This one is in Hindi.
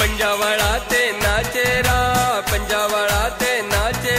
पंजावड़ा ते नाचेरा पंजावड़ा ते नाचे